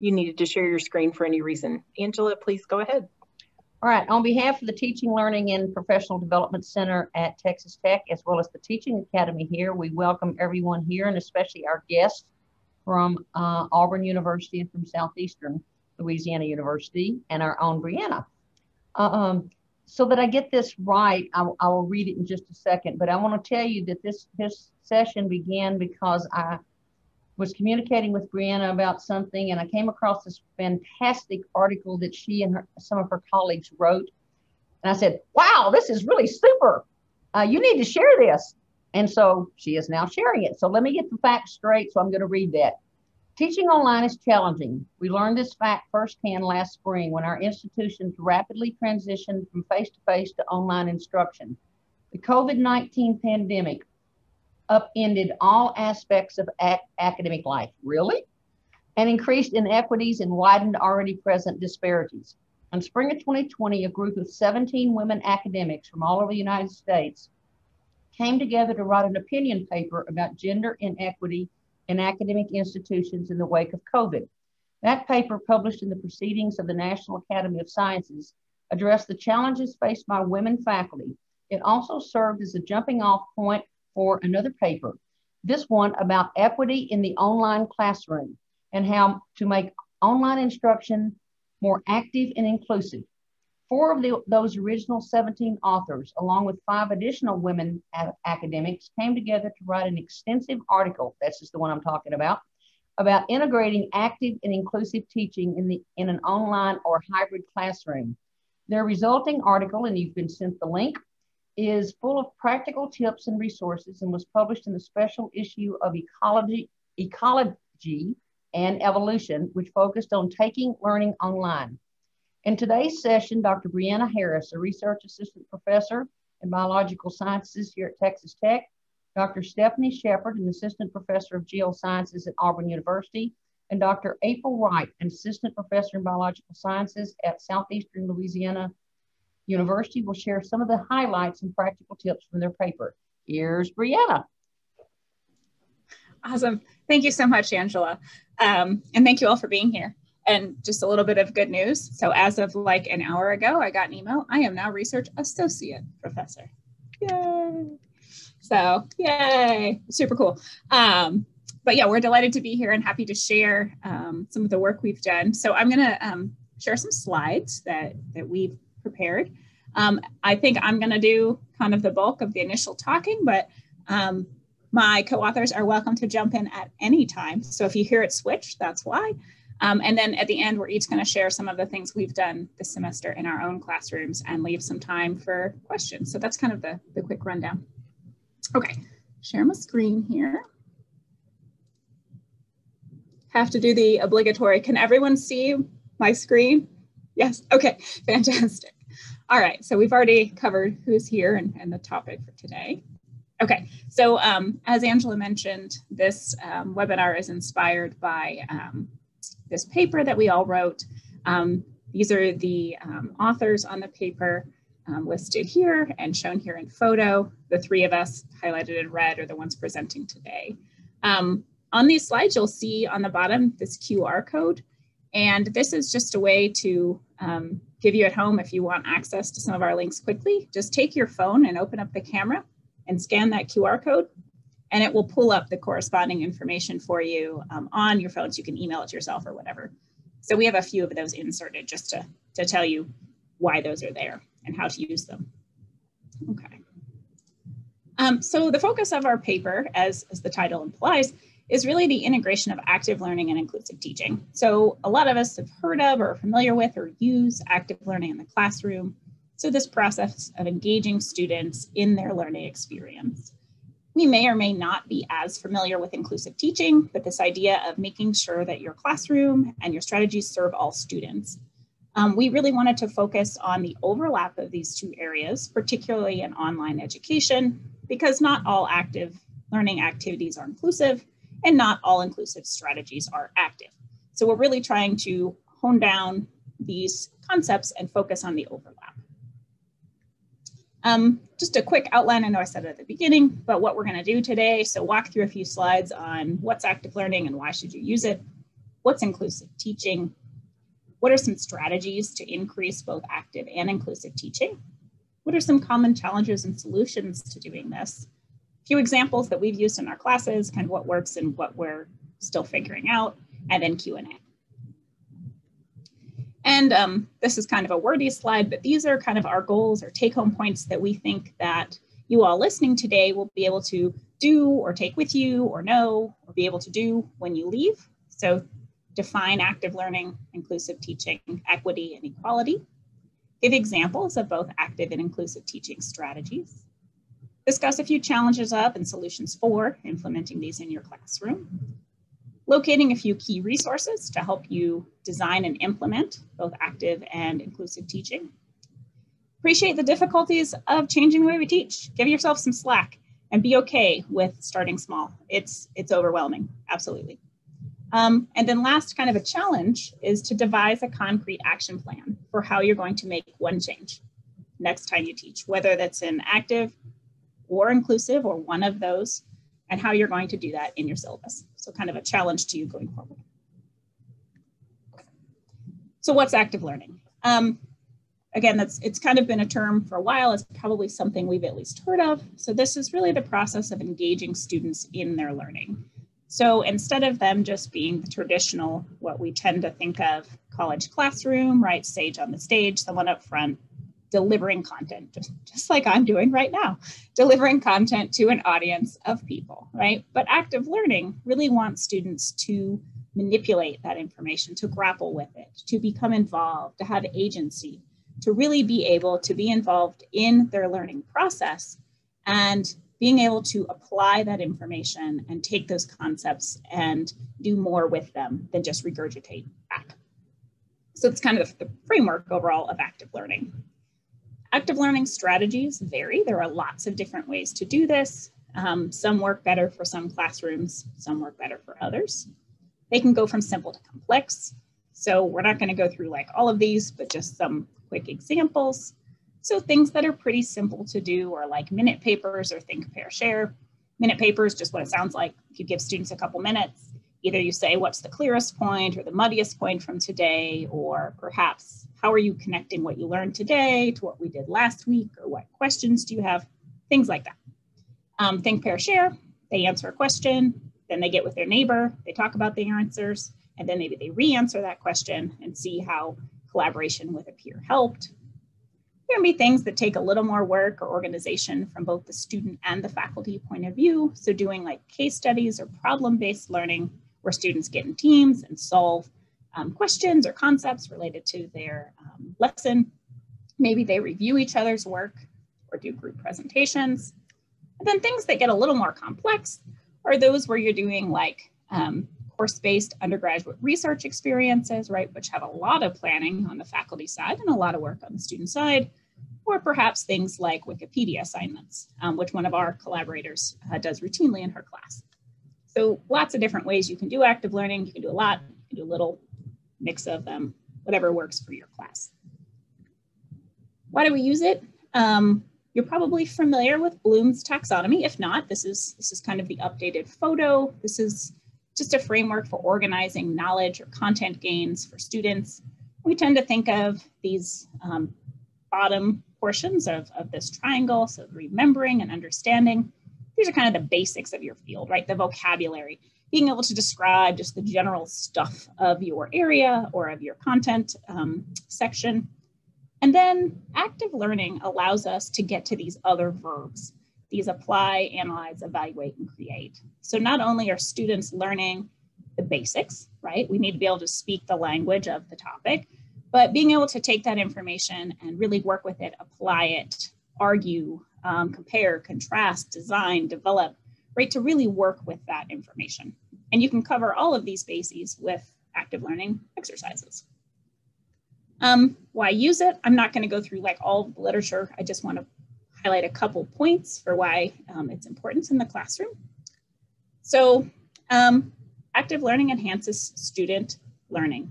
you needed to share your screen for any reason. Angela, please go ahead. All right, on behalf of the Teaching, Learning, and Professional Development Center at Texas Tech, as well as the Teaching Academy here, we welcome everyone here and especially our guests from uh, Auburn University and from Southeastern Louisiana University and our own Breanna. Uh, um, so that I get this right, I, I will read it in just a second, but I want to tell you that this, this session began because I was communicating with Breanna about something, and I came across this fantastic article that she and her, some of her colleagues wrote. And I said, Wow, this is really super. Uh, you need to share this. And so she is now sharing it. So let me get the facts straight. So I'm going to read that. Teaching online is challenging. We learned this fact firsthand last spring when our institutions rapidly transitioned from face to face to online instruction. The COVID 19 pandemic upended all aspects of ac- academic life. Really? And increased inequities and widened already present disparities. In spring of 2020, a group of 17 women academics from all over the United States came together to write an opinion paper about gender inequity in academic institutions in the wake of COVID. That paper, published in the Proceedings of the National Academy of Sciences, addressed the challenges faced by women faculty. It also served as a jumping off point for another paper, this one about equity in the online classroom and how to make online instruction more active and inclusive. Four of the, those original 17 authors, along with five additional women academics, came together to write an extensive article, That's just the one I'm talking about, about integrating active and inclusive teaching in, the, in an online or hybrid classroom. Their resulting article, and you've been sent the link, is full of practical tips and resources and was published in the special issue of Ecology, Ecology and Evolution, which focused on taking learning online. In today's session, Dr. Breanna Harris, a research assistant professor in biological sciences here at Texas Tech, Dr. Stephanie Shepherd, an assistant professor of geosciences at Auburn University, and Dr. April Wright, an assistant professor in biological sciences at Southeastern Louisiana University, will share some of the highlights and practical tips from their paper. Here's Breanna. Awesome. Thank you so much, Angela. Um, and thank you all for being here. And just a little bit of good news. So as of like an hour ago, I got an email. I am now research associate professor. Yay. So yay, super cool. Um, but yeah, we're delighted to be here and happy to share um, some of the work we've done. So I'm gonna um, share some slides that, that we've prepared. Um, I think I'm gonna do kind of the bulk of the initial talking, but um, my co-authors are welcome to jump in at any time. So if you hear it switch, that's why. Um, and then at the end, we're each going to share some of the things we've done this semester in our own classrooms and leave some time for questions. So that's kind of the, the quick rundown. Okay, share my screen here. Have to do the obligatory. Can everyone see my screen? Yes, okay, fantastic. All right, so we've already covered who's here and, and the topic for today. Okay, so um, as Angela mentioned, this um, webinar is inspired by um, this paper that we all wrote. Um, these are the um, authors on the paper um, listed here and shown here in photo. The three of us highlighted in red are the ones presenting today. On these slides, you'll see on the bottom this QR code. And this is just a way to um, give you at home if you want access to some of our links quickly. Just take your phone and open up the camera and scan that QR code and it will pull up the corresponding information for you um, on your phones. You can email it yourself or whatever. So we have a few of those inserted just to, to tell you why those are there and how to use them. Okay. Um, so the focus of our paper, as, as the title implies, is really the integration of active learning and inclusive teaching. So a lot of us have heard of or are familiar with or use active learning in the classroom. So this process of engaging students in their learning experience. We may or may not be as familiar with inclusive teaching, but this idea of making sure that your classroom and your strategies serve all students. Um, we really wanted to focus on the overlap of these two areas, particularly in online education, because not all active learning activities are inclusive and not all inclusive strategies are active. So we're really trying to hone down these concepts and focus on the overlap. Um, just a quick outline, I know I said it at the beginning, but what we're gonna do today, so walk through a few slides on what's active learning and why should you use it, what's inclusive teaching, what are some strategies to increase both active and inclusive teaching, what are some common challenges and solutions to doing this, few examples that we've used in our classes, kind of what works and what we're still figuring out, and then Q&A. And um, this is kind of a wordy slide, but these are kind of our goals or take home points that we think that you all listening today will be able to do or take with you or know or be able to do when you leave. So define active learning, inclusive teaching, equity, and equality. Give examples of both active and inclusive teaching strategies. Discuss a few challenges of and solutions for implementing these in your classroom. Locating a few key resources to help you design and implement both active and inclusive teaching Appreciate the difficulties of changing the way we teach. Give yourself some slack and be okay with starting small. It's, it's overwhelming, absolutely. Um, and then last kind of a challenge is to devise a concrete action plan for how you're going to make one change next time you teach, whether that's in active or inclusive or one of those, and how you're going to do that in your syllabus. So kind of a challenge to you going forward. So what's active learning? Um, again, that's it's kind of been a term for a while. It's probably something we've at least heard of. So this is really the process of engaging students in their learning. So instead of them just being the traditional, what we tend to think of college classroom, right, sage on the stage, someone up front, delivering content, just, just like I'm doing right now, delivering content to an audience of people, right? But active learning really wants students to manipulate that information, to grapple with it, to become involved, to have agency, to really be able to be involved in their learning process and being able to apply that information and take those concepts and do more with them than just regurgitate back. So it's kind of the framework overall of active learning. Active learning strategies vary. There are lots of different ways to do this. Um, some work better for some classrooms, some work better for others. They can go from simple to complex. So we're not going to go through like all of these, but just some quick examples. So things that are pretty simple to do are like minute papers or think, pair, share. Minute papers, just what it sounds like. If you give students a couple minutes, either you say what's the clearest point or the muddiest point from today, or perhaps how are you connecting what you learned today to what we did last week, or what questions do you have, things like that. Um, think, pair, share, they answer a question, then they get with their neighbor, they talk about the answers, and then maybe they re-answer that question and see how collaboration with a peer helped. There can be things that take a little more work or organization from both the student and the faculty point of view. So doing like case studies or problem-based learning where students get in teams and solve um, questions or concepts related to their um, lesson. Maybe they review each other's work or do group presentations. And then things that get a little more complex are those where you're doing like um, course-based undergraduate research experiences, right, which have a lot of planning on the faculty side and a lot of work on the student side, or perhaps things like Wikipedia assignments, um, which one of our collaborators uh, does routinely in her class. So lots of different ways you can do active learning. You can do a lot, you can do a little mix of them, whatever works for your class. Why do we use it? Um, you're probably familiar with Bloom's taxonomy. If not, this is, this is kind of the updated photo. This is just a framework for organizing knowledge or content gains for students. We tend to think of these um, bottom portions of, of this triangle, so remembering and understanding. These are kind of the basics of your field, right? The vocabulary, being able to describe just the general stuff of your area or of your content um, section. And then active learning allows us to get to these other verbs these apply, analyze, evaluate, and create. So not only are students learning the basics, right? We need to be able to speak the language of the topic, but being able to take that information and really work with it, apply it, argue, um, compare, contrast, design, develop, right? To really work with that information. And you can cover all of these bases with active learning exercises. Um, why use it? I'm not going to go through like all the literature. I just want to highlight a couple points for why um, it's important in the classroom. So um, active learning enhances student learning.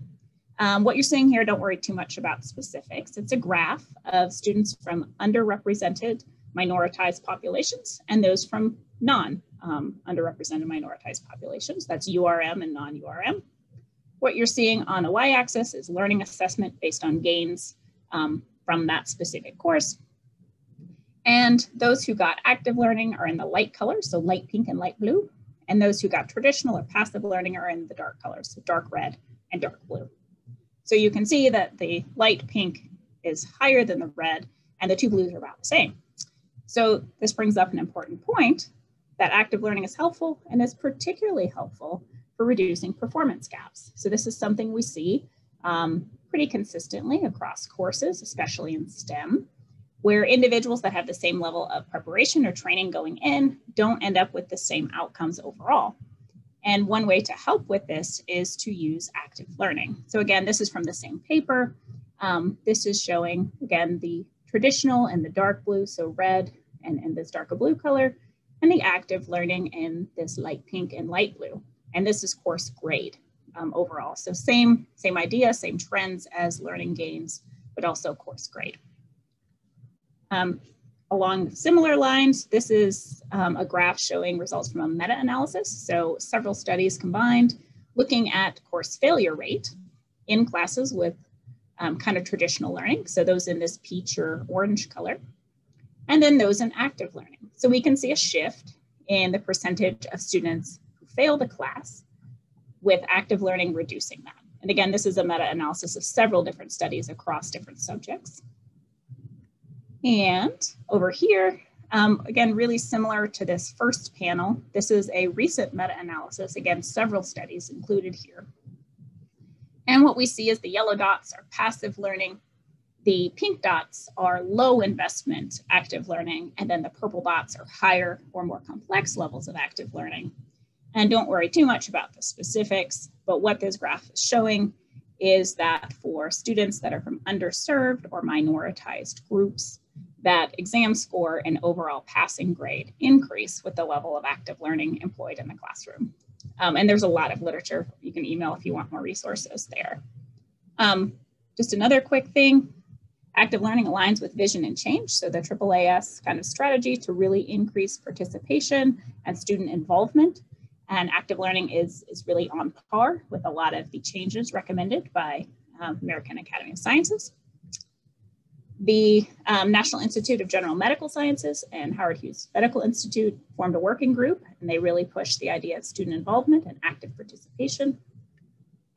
Um, what you're seeing here, don't worry too much about specifics. It's a graph of students from underrepresented minoritized populations and those from non um, underrepresented minoritized populations. That's URM and non-URM. what you're seeing on the y-axis is learning assessment based on gains um, from that specific course. And those who got active learning are in the light colors, so light pink and light blue. And those who got traditional or passive learning are in the dark colors, so dark red and dark blue. So you can see that the light pink is higher than the red and the two blues are about the same. So this brings up an important point that active learning is helpful and is particularly helpful for reducing performance gaps. So this is something we see um, pretty consistently across courses, especially in STEM, where individuals that have the same level of preparation or training going in don't end up with the same outcomes overall. And one way to help with this is to use active learning. So again, this is from the same paper. Um, this is showing, again, the traditional and the dark blue, so red and, and this darker blue color, and the active learning in this light pink and light blue. And this is course grade um, overall. So same, same idea, same trends as learning gains, but also course grade. Um, along similar lines, this is um, a graph showing results from a meta-analysis. So several studies combined looking at course failure rate in classes with um, kind of traditional learning. So those in this peach or orange color, and then those in active learning. So we can see a shift in the percentage of students who fail the class with active learning reducing that. And again, this is a meta-analysis of several different studies across different subjects. And over here, um, again, really similar to this first panel, this is a recent meta-analysis, again, several studies included here. And what we see is the yellow dots are passive learning, the pink dots are low investment active learning, and then the purple dots are higher or more complex levels of active learning. And don't worry too much about the specifics, but what this graph is showing is that for students that are from underserved or minoritized groups, that exam score and overall passing grade increase with the level of active learning employed in the classroom. Um, and there's a lot of literature you can email if you want more resources there. Um, just another quick thing, active learning aligns with vision and change. So the AAAS kind of strategy to really increase participation and student involvement. And active learning is, is really on par with a lot of the changes recommended by um, American Academy of Sciences. The um, National Institute of General Medical Sciences and Howard Hughes Medical Institute formed a working group, and they really pushed the idea of student involvement and active participation.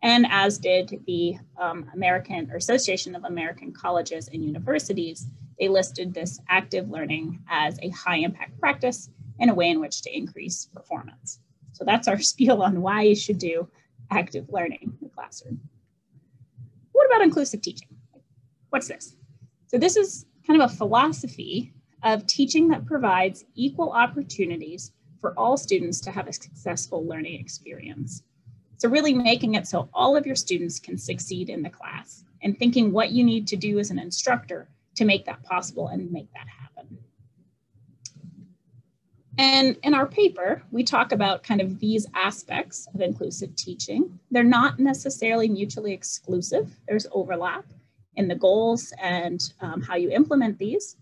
And as did the um, American or Association of American Colleges and Universities, they listed this active learning as a high impact practice and a way in which to increase performance. So that's our spiel on why you should do active learning in the classroom. What about inclusive teaching? What's this? So this is kind of a philosophy of teaching that provides equal opportunities for all students to have a successful learning experience. So really making it so all of your students can succeed in the class and thinking what you need to do as an instructor to make that possible and make that happen. And in our paper, we talk about kind of these aspects of inclusive teaching. They're not necessarily mutually exclusive. There's overlap, in the goals and um, how you implement these.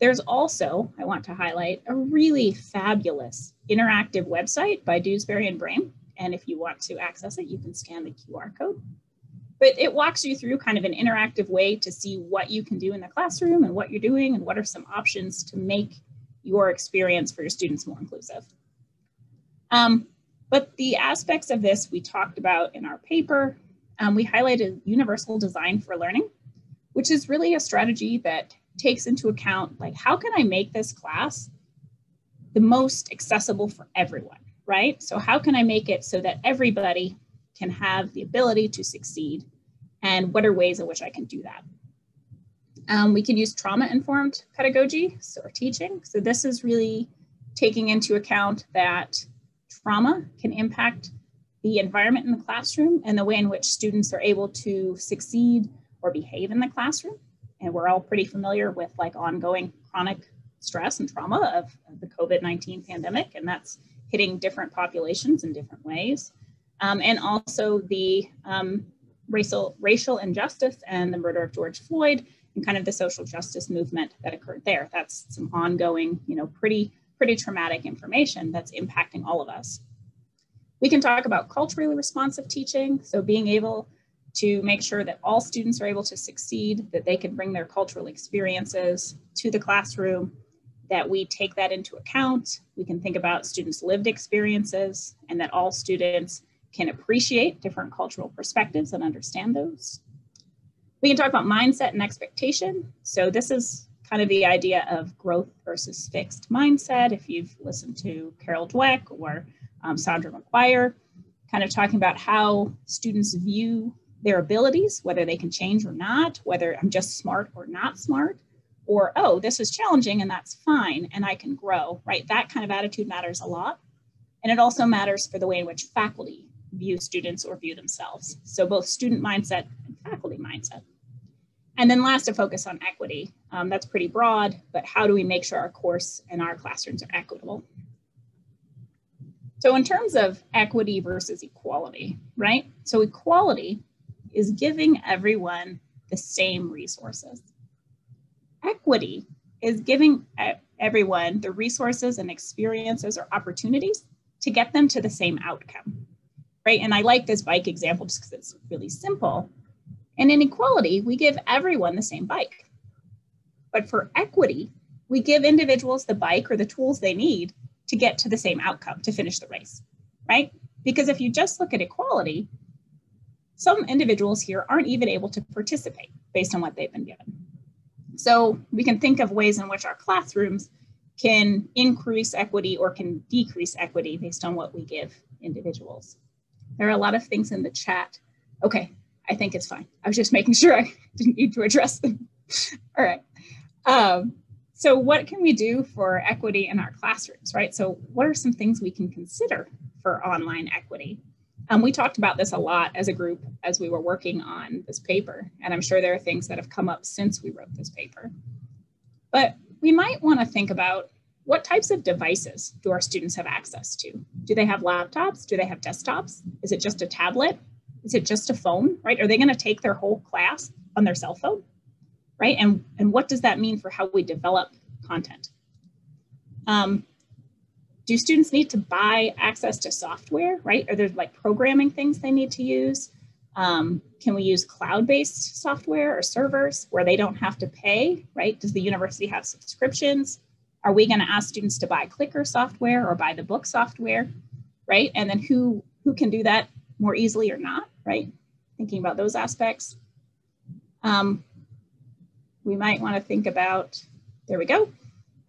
There's also, I want to highlight, a really fabulous interactive website by Dewsbury and Brame. And if you want to access it, you can scan the QR code. But it walks you through kind of an interactive way to see what you can do in the classroom and what you're doing and what are some options to make your experience for your students more inclusive. Um, but the aspects of this we talked about in our paper. Um, we highlighted universal design for learning which is really a strategy that takes into account like how can I make this class the most accessible for everyone, right? So how can I make it so that everybody can have the ability to succeed and what are ways in which I can do that? Um, we can use trauma-informed pedagogy, so or teaching. So this is really taking into account that trauma can impact the environment in the classroom and the way in which students are able to succeed or behave in the classroom. And we're all pretty familiar with like ongoing chronic stress and trauma of, the COVID-19 pandemic, and that's hitting different populations in different ways. Um, and also the um, racial, racial injustice and the murder of George Floyd and kind of the social justice movement that occurred there. That's some ongoing, you know, pretty, pretty traumatic information that's impacting all of us. We can talk about culturally responsive teaching, so being able to make sure that all students are able to succeed, that they can bring their cultural experiences to the classroom, that we take that into account. We can think about students' lived experiences and that all students can appreciate different cultural perspectives and understand those. We can talk about mindset and expectation. So this is kind of the idea of growth versus fixed mindset. If you've listened to Carol Dweck or um, Saundra McGuire, kind of talking about how students view their abilities, whether they can change or not, whether I'm just smart or not smart, or, oh, this is challenging and that's fine and I can grow, right? That kind of attitude matters a lot. And it also matters for the way in which faculty view students or view themselves. So both student mindset and faculty mindset. And then last, a focus on equity. Um, that's pretty broad, but how do we make sure our course and our classrooms are equitable? So in terms of equity versus equality, right? So equality is giving everyone the same resources. Equity is giving everyone the resources and experiences or opportunities to get them to the same outcome, right? And I like this bike example just because it's really simple. And in equality, we give everyone the same bike. But for equity, we give individuals the bike or the tools they need to get to the same outcome, to finish the race, right? Because if you just look at equality, some individuals here aren't even able to participate based on what they've been given. So we can think of ways in which our classrooms can increase equity or can decrease equity based on what we give individuals. There are a lot of things in the chat. Okay, I think it's fine. I was just making sure I didn't need to address them. All right. Um, so what can we do for equity in our classrooms, right? So what are some things we can consider for online equity? Um, we talked about this a lot as a group as we were working on this paper, and I'm sure there are things that have come up since we wrote this paper. But we might want to think about what types of devices do our students have access to? Do they have laptops? Do they have desktops? Is it just a tablet? Is it just a phone, right? Are they going to take their whole class on their cell phone? right? And, and what does that mean for how we develop content? Um, do students need to buy access to software, right? Are there like programming things they need to use? Um, can we use cloud-based software or servers where they don't have to pay, right? Does the university have subscriptions? Are we gonna ask students to buy Clicker software or buy the book software, right? And then who, who can do that more easily or not, right? Thinking about those aspects. Um, we might want to think about, there we go,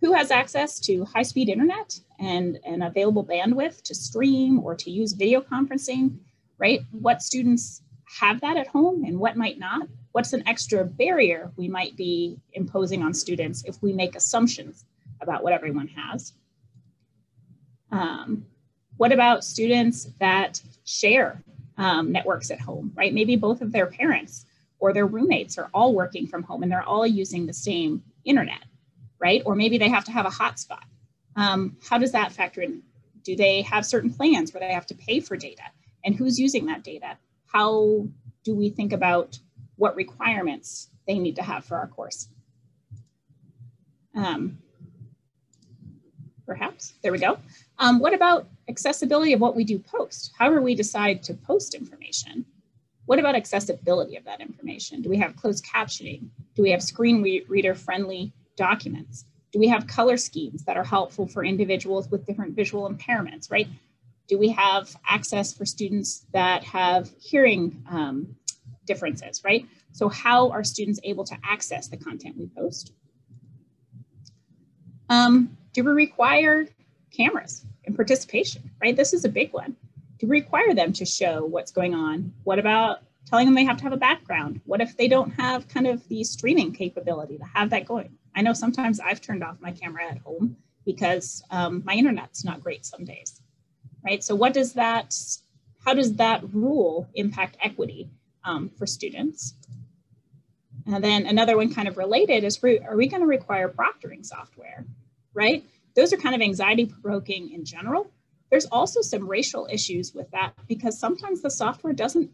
who has access to high-speed internet and an available bandwidth to stream or to use video conferencing, right? What students have that at home and what might not? What's an extra barrier we might be imposing on students if we make assumptions about what everyone has? Um, what about students that share um, networks at home, right? Maybe both of their parents or their roommates are all working from home and they're all using the same internet, right? Or maybe they have to have a hotspot. Um, how does that factor in? Do they have certain plans where they have to pay for data? And who's using that data? How do we think about what requirements they need to have for our course? Um, perhaps, there we go. Um, what about accessibility of what we do post? However we decide to post information, what about accessibility of that information? Do we have closed captioning? Do we have screen reader friendly documents? Do we have color schemes that are helpful for individuals with different visual impairments, right? Do we have access for students that have hearing um, differences, right? So how are students able to access the content we post? Um, do we require cameras and participation, right? This is a big one Do we require them to show what's going on? What about telling them they have to have a background? What if they don't have kind of the streaming capability to have that going? I know sometimes I've turned off my camera at home because um, my internet's not great some days, right? So what does that, how does that rule impact equity um, for students? And then another one kind of related is, are we gonna require proctoring software, right? Those are kind of anxiety provoking in general, there's also some racial issues with that because sometimes the software doesn't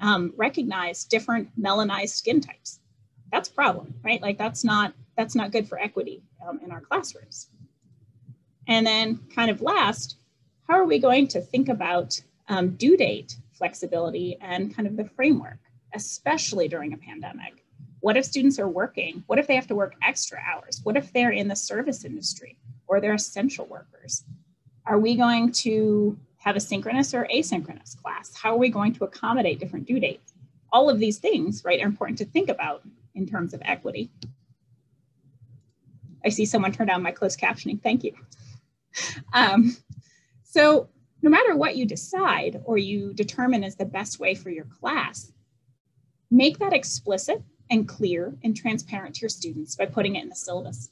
um, recognize different melanized skin types. That's a problem, right? Like that's not that's not good for equity um, in our classrooms. And then kind of last, how are we going to think about um, due date flexibility and kind of the framework, especially during a pandemic? What if students are working? What if they have to work extra hours? What if they're in the service industry or they're essential workers? Are we going to have a synchronous or asynchronous class? How are we going to accommodate different due dates? All of these things, right, are important to think about in terms of equity. I see someone turn on my closed captioning. Thank you. Um, so no matter what you decide or you determine is the best way for your class, make that explicit and clear and transparent to your students by putting it in the syllabus.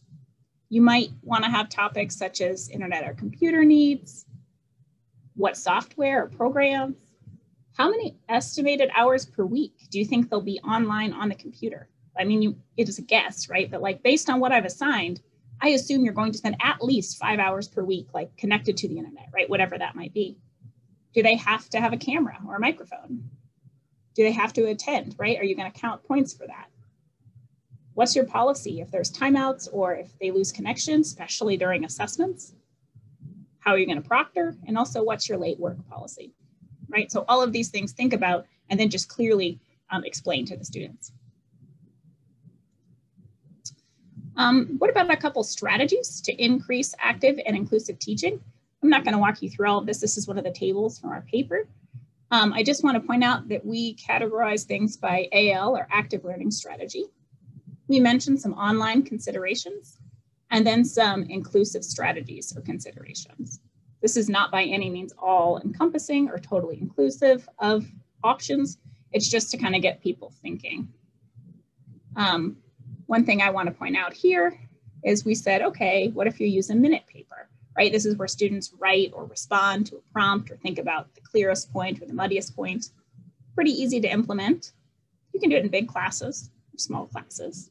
You might want to have topics such as internet or computer needs, what software or programs, how many estimated hours per week do you think they'll be online on the computer? I mean, you, it is a guess, right? But like based on what I've assigned, I assume you're going to spend at least five hours per week, like connected to the internet, right? Whatever that might be. Do they have to have a camera or a microphone? Do they have to attend, right? Are you going to count points for that? What's your policy if there's timeouts or if they lose connection, especially during assessments? How are you going to proctor? And also, what's your late work policy, right? So all of these things think about and then just clearly um, explain to the students. Um, what about a couple strategies to increase active and inclusive teaching? I'm not going to walk you through all of this. This is one of the tables from our paper. Um, I just want to point out that we categorize things by AL or active learning strategy. We mentioned some online considerations and then some inclusive strategies or considerations. This is not by any means all encompassing or totally inclusive of options. It's just to kind of get people thinking. Um, one thing I want to point out here is we said, okay, what if you use a minute paper, right? This is where students write or respond to a prompt or think about the clearest point or the muddiest point. Pretty easy to implement. You can do it in big classes, small classes.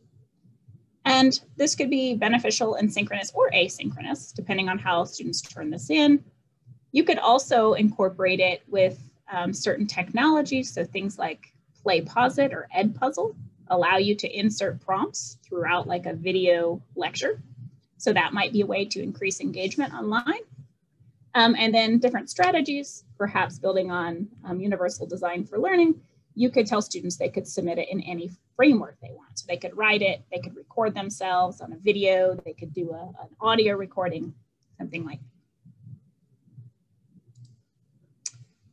And this could be beneficial and synchronous or asynchronous, depending on how students turn this in. You could also incorporate it with um, certain technologies, so things like Play PlayPosit or Edpuzzle, allow you to insert prompts throughout like a video lecture. So that might be a way to increase engagement online. Um, and then different strategies, perhaps building on um, universal design for learning, you could tell students they could submit it in any framework they want. So they could write it, they could record themselves on a video, they could do a, an audio recording, something like that.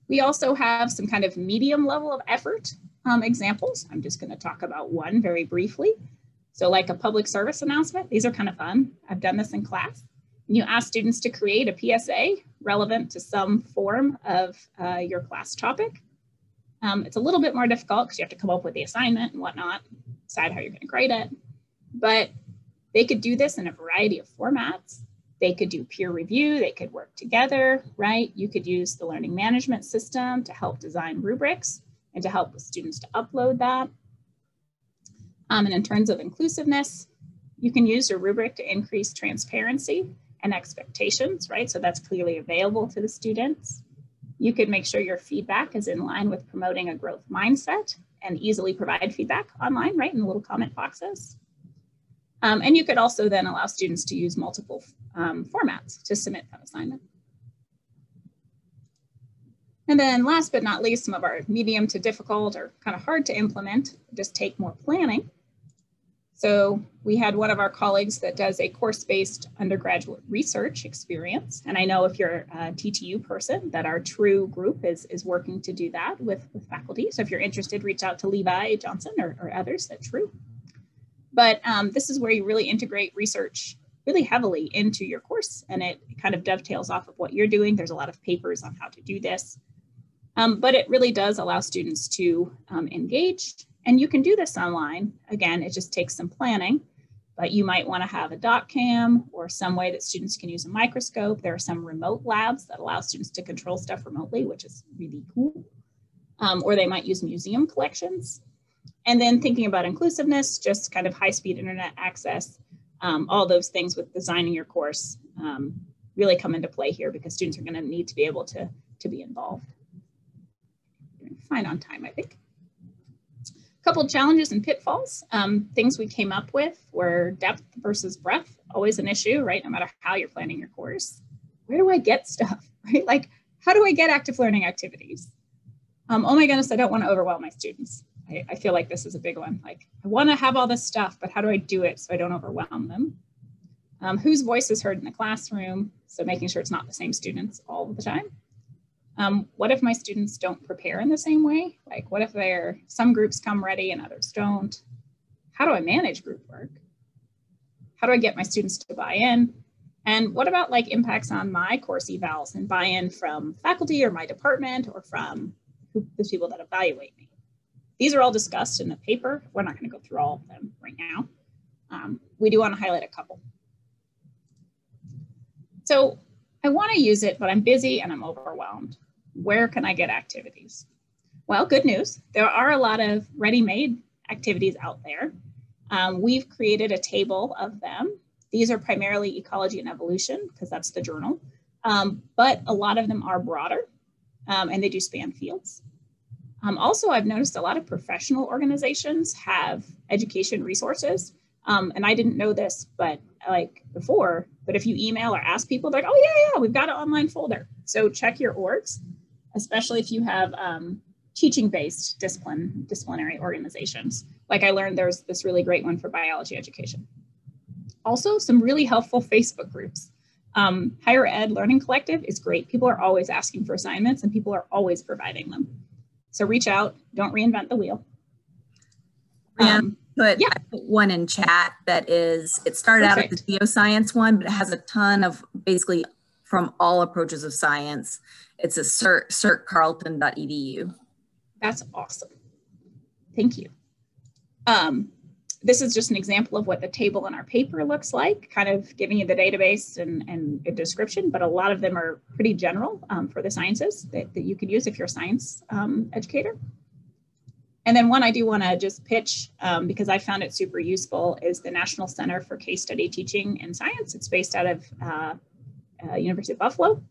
We also have some kind of medium level of effort um, examples. I'm just going to talk about one very briefly. So like a public service announcement, these are kind of fun. I've done this in class. You ask students to create a PSA relevant to some form of uh, your class topic. Um, it's a little bit more difficult because you have to come up with the assignment and whatnot, decide how you're going to grade it. But they could do this in a variety of formats. They could do peer review, they could work together, right? You could use the learning management system to help design rubrics and to help students to upload that. Um, and in terms of inclusiveness, you can use your rubric to increase transparency and expectations, right? So that's clearly available to the students. You could make sure your feedback is in line with promoting a growth mindset and easily provide feedback online, right, in the little comment boxes. Um, and you could also then allow students to use multiple um, formats to submit that assignment. And then last but not least, some of our medium to difficult or kind of hard to implement, just take more planning. So we had one of our colleagues that does a course-based undergraduate research experience. And I know if you're a TTU person that our TRUE group is, is working to do that with, with faculty. So if you're interested, reach out to Levi Johnson or, or others at TRUE. But um, this is where you really integrate research really heavily into your course and it kind of dovetails off of what you're doing. There's a lot of papers on how to do this. Um, but it really does allow students to um, engage. And you can do this online. Again, it just takes some planning, but you might want to have a dot cam or some way that students can use a microscope. There are some remote labs that allow students to control stuff remotely, which is really cool. Um, or they might use museum collections. And then thinking about inclusiveness, just kind of high-speed internet access, um, all those things with designing your course um, really come into play here because students are going to need to be able to, to be involved fine on time, I think. A couple challenges and pitfalls. Um, things we came up with were depth versus breadth, always an issue, right? No matter how you're planning your course. Where do I get stuff, right? Like, how do I get active learning activities? Um, oh my goodness, I don't want to overwhelm my students. I, I feel like this is a big one. Like, I want to have all this stuff, but how do I do it so I don't overwhelm them? Um, whose voice is heard in the classroom? So making sure it's not the same students all the time. Um, what if my students don't prepare in the same way? Like, what if there some groups come ready and others don't? How do I manage group work? How do I get my students to buy in? And what about like impacts on my course evals and buy-in from faculty or my department or from the people that evaluate me? These are all discussed in the paper. We're not going to go through all of them right now. Um, we do want to highlight a couple. So I want to use it, but I'm busy and I'm overwhelmed. Where can I get activities? Well, good news. There are a lot of ready-made activities out there. Um, we've created a table of them these are primarily ecology and evolution because that's the journal, um, but a lot of them are broader um, and they do span fields. Um, also, I've noticed a lot of professional organizations have education resources. Um, and I didn't know this, but like before, but if you email or ask people, they're like, oh yeah, yeah, we've got an online folder. So check your orgs, especially if you have um, teaching-based discipline, disciplinary organizations. Like I learned there's this really great one for biology education also some really helpful Facebook groups. Um, Higher Ed Learning Collective is great. People are always asking for assignments and people are always providing them. So reach out, don't reinvent the wheel. Um, but yeah. I put one in chat that is, it started Perfect. out as the geoscience one, but it has a ton of basically from all approaches of science. It's a cert, serc.carleton.edu. That's awesome. Thank you. Um, this is just an example of what the table in our paper looks like, kind of giving you the database and, and a description, but a lot of them are pretty general um, for the sciences that, that you could use if you're a science um, educator. And then one I do want to just pitch um, because I found it super useful is the National Center for Case Study Teaching in Science. It's based out of uh, uh, University of Buffalo.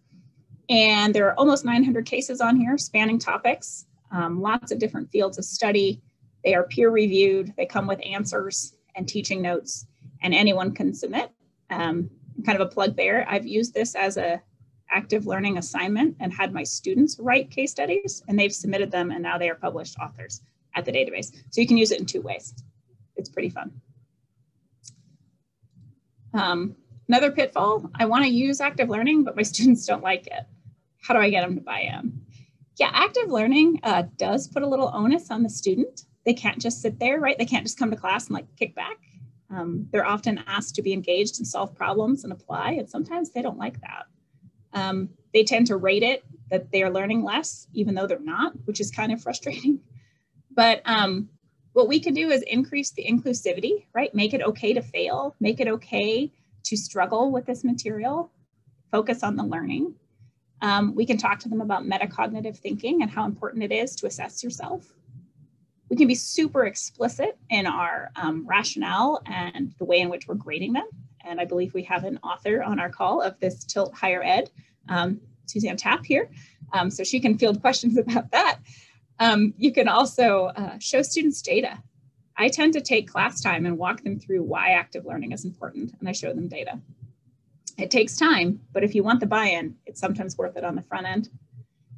And there are almost 900 cases on here spanning topics, um, lots of different fields of study, they are peer reviewed, they come with answers and teaching notes, and anyone can submit. Um, kind of a plug there. I've used this as a active learning assignment and had my students write case studies and they've submitted them and now they are published authors at the database. So you can use it in two ways. It's pretty fun. Um, another pitfall, I wanna use active learning, but my students don't like it. How do I get them to buy in? Yeah, active learning uh, does put a little onus on the student they can't just sit there, right? They can't just come to class and like kick back. Um, they're often asked to be engaged and solve problems and apply, and sometimes they don't like that. Um, they tend to rate it that they are learning less, even though they're not, which is kind of frustrating. But um, what we can do is increase the inclusivity, right? Make it okay to fail, make it okay to struggle with this material, focus on the learning. Um, we can talk to them about metacognitive thinking and how important it is to assess yourself we can be super explicit in our um, rationale and the way in which we're grading them. And I believe we have an author on our call of this TILT Higher Ed, um, Suzanne Tapp here. Um, so she can field questions about that. Um, you can also uh, show students data. I tend to take class time and walk them through why active learning is important, and I show them data. It takes time, but if you want the buy-in, it's sometimes worth it on the front end.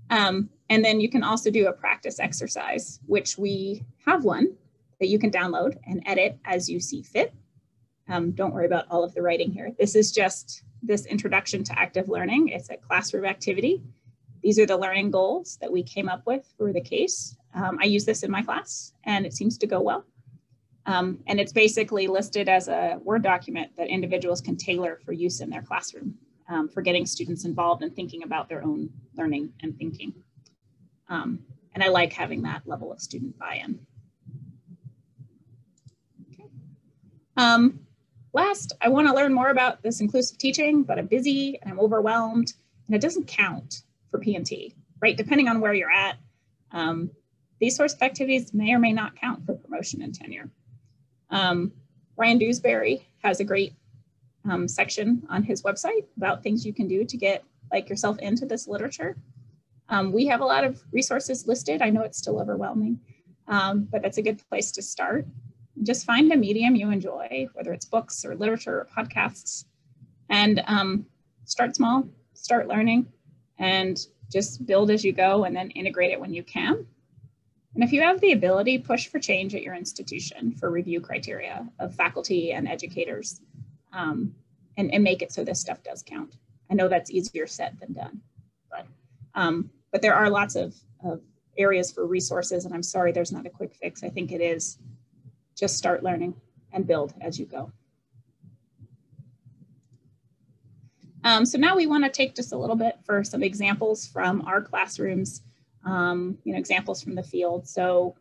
Um, and then you can also do a practice exercise, which we have one that you can download and edit as you see fit. Um, don't worry about all of the writing here. This is just this introduction to active learning. It's a classroom activity. These are the learning goals that we came up with for the case. Um, I use this in my class and it seems to go well. Um, and it's basically listed as a Word document that individuals can tailor for use in their classroom um, for getting students involved and thinking about their own learning and thinking. Um, and I like having that level of student buy-in. Okay. Um, last, I wanna learn more about this inclusive teaching, but I'm busy and I'm overwhelmed and it doesn't count for P&T, right? Depending on where you're at, um, these sorts of activities may or may not count for promotion and tenure. Um, Ryan Dewsbury has a great um, section on his website about things you can do to get like yourself into this literature. Um, we have a lot of resources listed. I know it's still overwhelming, um, but that's a good place to start. Just find a medium you enjoy, whether it's books or literature or podcasts, and um, start small, start learning, and just build as you go and then integrate it when you can. And if you have the ability, push for change at your institution for review criteria of faculty and educators um, and, and make it so this stuff does count. I know that's easier said than done, but, um, but there are lots of, of areas for resources and I'm sorry there's not a quick fix. I think it is just start learning and build as you go. Um, so now we want to take just a little bit for some examples from our classrooms, um, you know, examples from the field. So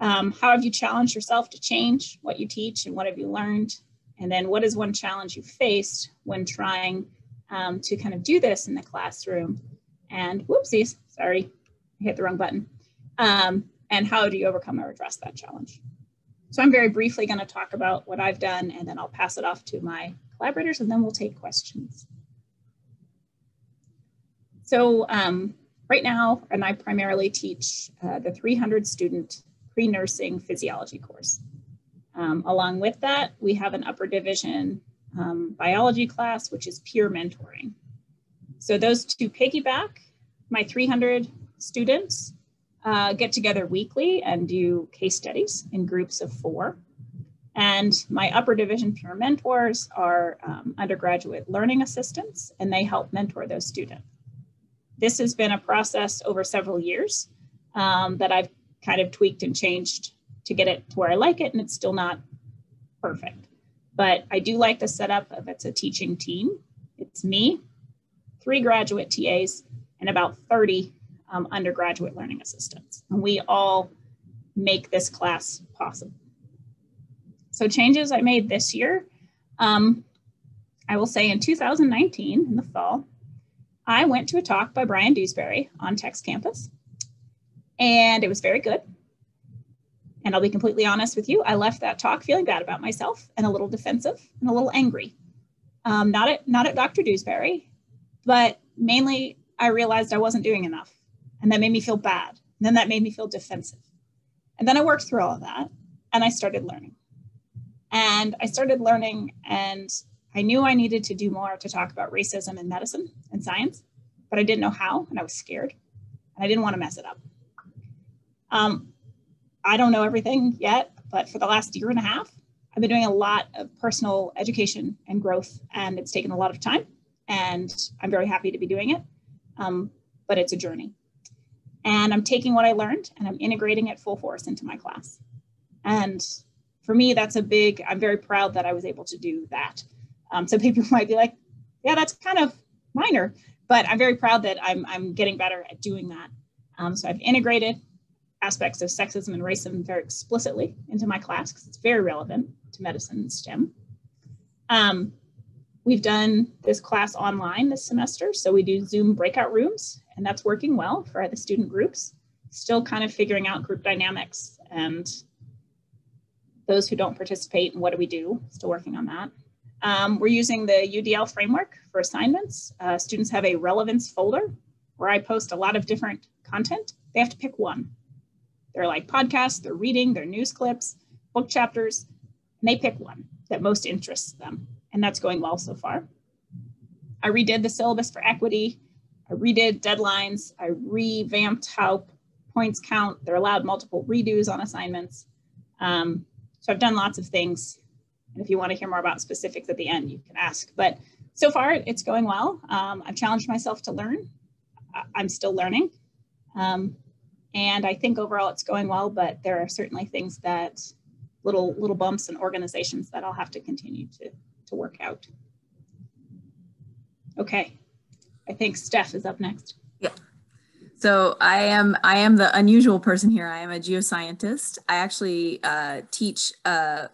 um, how have you challenged yourself to change what you teach and what have you learned? And then what is one challenge you faced when trying um, to kind of do this in the classroom? And whoopsies, sorry, I hit the wrong button. Um, and how do you overcome or address that challenge? So I'm very briefly going to talk about what I've done and then I'll pass it off to my collaborators and then we'll take questions. So um, right now, and I primarily teach uh, the 300 student pre-nursing physiology course. Um, along with that, we have an upper division um, biology class, which is peer mentoring. So those two piggyback. My 300 students uh, get together weekly and do case studies in groups of four. And my upper division peer mentors are um, undergraduate learning assistants, and they help mentor those students. This has been a process over several years um, that I've kind of tweaked and changed to get it to where I like it, and it's still not perfect. But I do like the setup of it's a teaching team. It's me, three graduate TAs, and about 30 um, undergraduate learning assistants. And we all make this class possible. So changes I made this year, um, I will say in 2019, in the fall, I went to a talk by Brian Dewsbury on Tech's campus, and it was very good. And I'll be completely honest with you, I left that talk feeling bad about myself and a little defensive and a little angry. Um, not at not at Dr. Dewsbury, but mainly I realized I wasn't doing enough. And that made me feel bad. And then that made me feel defensive. And then I worked through all of that and I started learning. And I started learning, and I knew I needed to do more to talk about racism in medicine and science, but I didn't know how, and I was scared, and I didn't want to mess it up. Um, I don't know everything yet, but for the last year and a half, I've been doing a lot of personal education and growth, and it's taken a lot of time, and I'm very happy to be doing it. Um, but it's a journey. And I'm taking what I learned and I'm integrating it full force into my class. And for me, that's a big, I'm very proud that I was able to do that. Um, so people might be like, yeah, that's kind of minor, but I'm very proud that I'm, I'm getting better at doing that. Um, so I've integrated aspects of sexism and racism very explicitly into my class because it's very relevant to medicine and STEM. Um, we've done this class online this semester, so we do Zoom breakout rooms, and that's working well for the student groups. Still kind of figuring out group dynamics and those who don't participate and what do we do, still working on that. Um, we're using the UDL framework for assignments. Uh, students have a relevance folder where I post a lot of different content. They have to pick one. They're like podcasts, they're reading, they're news clips, book chapters, and they pick one that most interests them. And that's going well so far. I redid the syllabus for equity. I redid deadlines. I revamped how points count. They're allowed multiple redos on assignments. Um, so I've done lots of things. And if you want to hear more about specifics at the end, you can ask. But so far, it's going well. Um, I've challenged myself to learn. I'm still learning. Um, and I think overall it's going well, but there are certainly things that little little bumps and organizations that I'll have to continue to, to work out. Okay, I think Steph is up next. Yeah. So I am I am the unusual person here. I am a geoscientist. I actually uh, teach uh,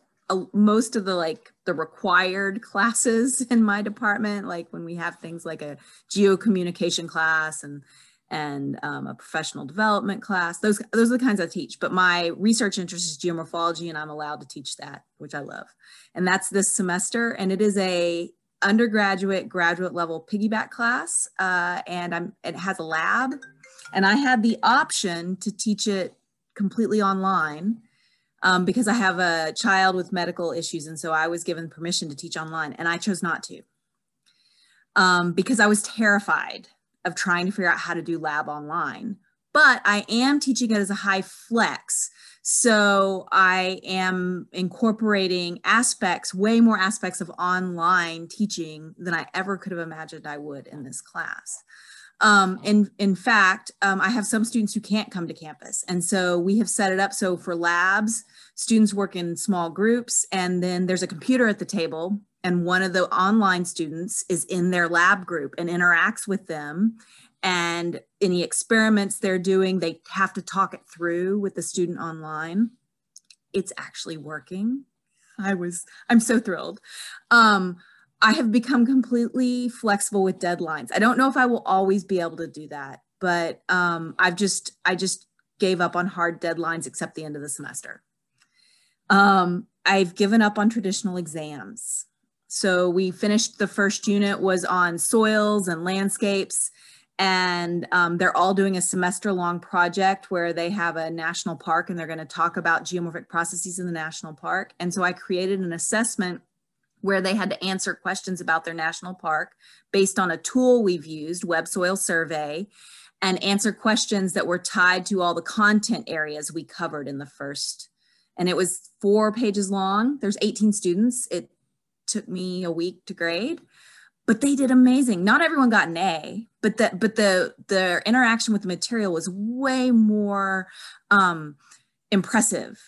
most of the like the required classes in my department. Like when we have things like a geocommunication class and and um, a professional development class. Those those are the kinds I teach. But my research interest is geomorphology, and I'm allowed to teach that, which I love. And that's this semester, and it is a undergraduate graduate level piggyback class, uh, and I'm it has a lab and I had the option to teach it completely online um, because I have a child with medical issues. And so I was given permission to teach online and I chose not to um, because I was terrified of trying to figure out how to do lab online. But I am teaching it as a high flex. So I am incorporating aspects, way more aspects of online teaching than I ever could have imagined I would in this class. Um, in, in fact, um, I have some students who can't come to campus. And so we have set it up so for labs, students work in small groups and then there's a computer at the table and one of the online students is in their lab group and interacts with them. And any experiments they're doing they have to talk it through with the student online. It's actually working. I was i'm so thrilled. Um, i have become completely flexible with deadlines. I don't know if i will always be able to do that but um, i've just i just gave up on hard deadlines except the end of the semester um, i've given up on traditional exams so we finished the first unit was on soils and landscapes and um, they're all doing a semester long project where they have a national park and they're going to talk about geomorphic processes in the national park. And so I created an assessment where they had to answer questions about their national park based on a tool we've used, Web Soil Survey, and answer questions that were tied to all the content areas we covered in the first. And it was four pages long. There's 18 students. It took me a week to grade but they did amazing. Not everyone got an A, but the but the the interaction with the material was way more um, impressive.